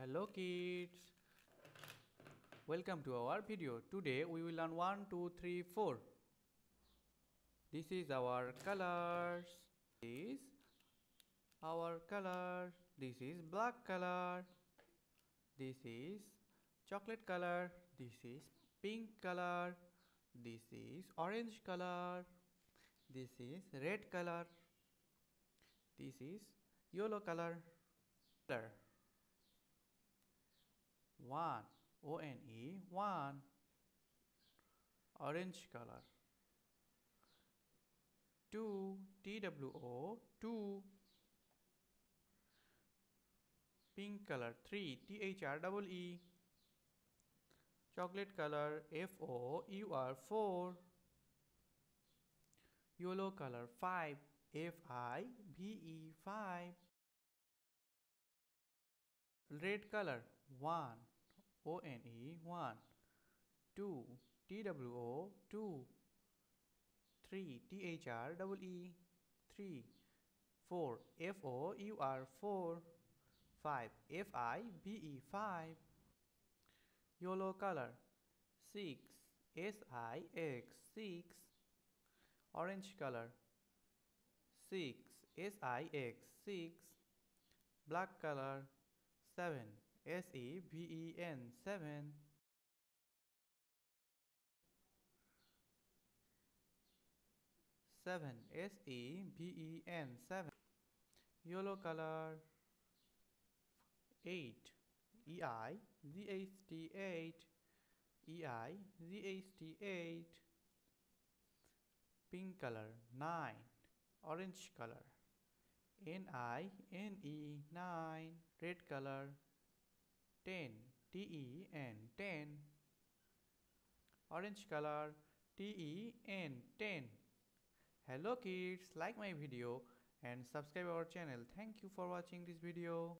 Hello kids. Welcome to our video. Today we will learn 1, 2, 3, 4. This is our colors. This is our color. This is black color. This is chocolate color. This is pink color. This is orange color. This is red color. This is yellow color. Color. One O N E one. Orange color. Two T W O two. Pink color three T H R double E. Chocolate color F O U R four. Yellow color five F I V E five. Red color 1 O N E 1 2 T W O 2 3 T H R double E 3 4 F O U R 4 5 F I B E 5 yellow color 6 S I X 6 orange color 6 S I X 6 black color 7 S E V E N 7 7 S E V E N 7 yellow color. 8 E I Z H T 8 E I Z H T 8 pink color 9 orange color. N I N E 9 red color 10 T E N 10 orange color T E N 10 Hello kids like my video and subscribe our channel. Thank you for watching this video